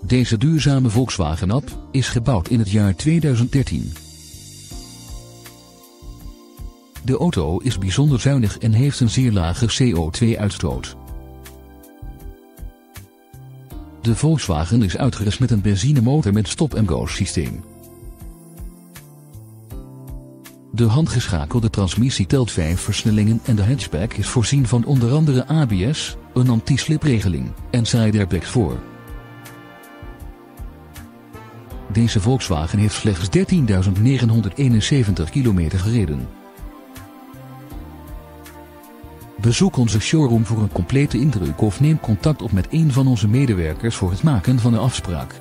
Deze duurzame Volkswagen Up is gebouwd in het jaar 2013. De auto is bijzonder zuinig en heeft een zeer lage CO2-uitstoot. De Volkswagen is uitgerust met een benzinemotor met stop-and-go systeem. De handgeschakelde transmissie telt 5 versnellingen en de hatchback is voorzien van onder andere ABS, een anti-slipregeling en side airbags voor. Deze Volkswagen heeft slechts 13.971 kilometer gereden. Bezoek onze showroom voor een complete indruk of neem contact op met een van onze medewerkers voor het maken van een afspraak.